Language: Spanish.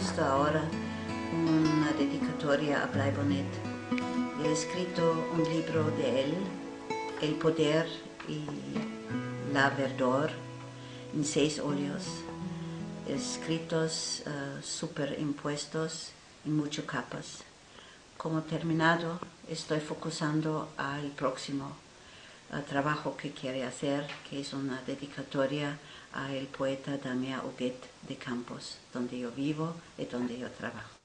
justo ahora una dedicatoria a Blay Bonnet. He escrito un libro de él, El poder y la verdor, en seis óleos, escritos uh, superimpuestos en muchas capas. Como terminado, estoy focusando al próximo trabajo que quiere hacer, que es una dedicatoria al poeta Damien Huguet de Campos, donde yo vivo y donde yo trabajo.